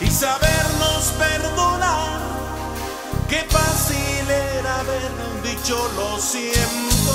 y sabernos perdonar. Qué fácil era haber dicho lo siempre.